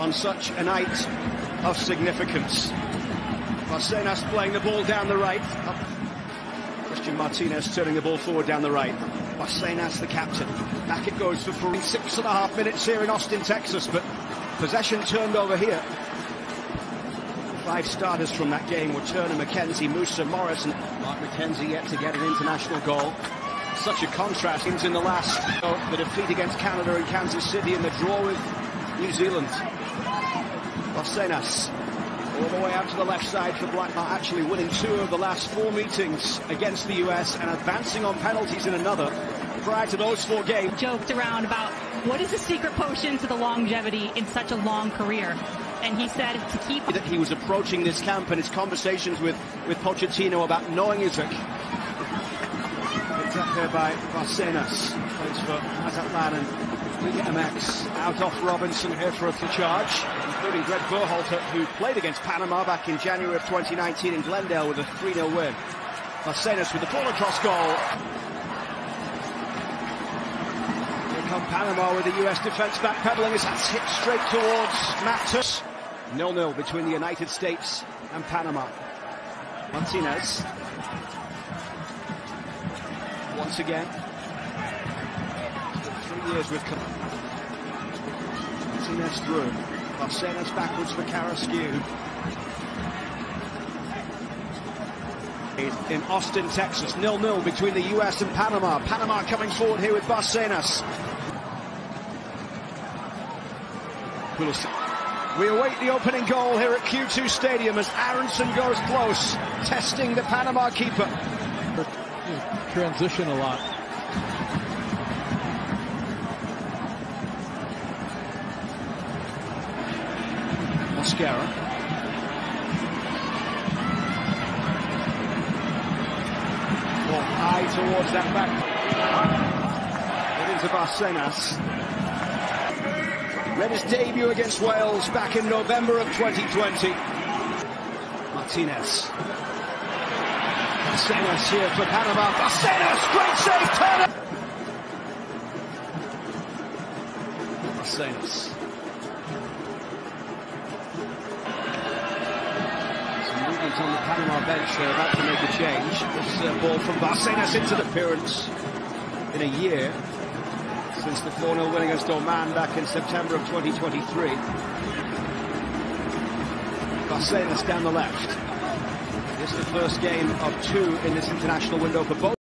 on such a night of significance. Barcenas playing the ball down the right. Up. Cristian Martinez turning the ball forward down the right. Barcenas, the captain. Back it goes for three. Six and a half minutes here in Austin, Texas, but possession turned over here. Five starters from that game were Turner, McKenzie, Musah, Morris, and Mark McKenzie yet to get an international goal. Such a contrast in the last, the defeat against Canada in Kansas City and the draw with New Zealand. Barcenas all the way out to the left side for Blackman, actually winning two of the last four meetings against the US and advancing on penalties in another prior to those four games. Joked around about what is the secret potion to the longevity in such a long career? And he said to keep... That he was approaching this camp and his conversations with, with Pochettino about knowing Isaac. Picked up here by Barcenas. Plays for Mazatlan and MX. Out off Robinson here for a charge, including Greg Berhalter, who played against Panama back in January of 2019 in Glendale with a 3-0 win. Barcenas with the ball across goal. Here come Panama with the US defense backpedaling as that's hit straight towards Matt 0-0 between the United States and Panama. Martinez. Once again. Three years with Martinez through. Barcenas backwards for Carrasque. In Austin, Texas, 0-0 between the US and Panama. Panama coming forward here with Barcenas. We await the opening goal here at Q2 Stadium as Aaronson goes close, testing the Panama keeper. Transition a lot. Mosquera. Well, eye towards that back. It is Barcenas. Made his debut against Wales back in November of 2020. Martinez. Barcenas here for Panama. Barcenas, great save, Turner! Barcenas. On the Panama bench. They're about to make a change. This uh, ball from Barcenas into the appearance in a year since the 4-0 win against Oman back in September of 2023. Barcenas down the left. This is the first game of two in this international window for both.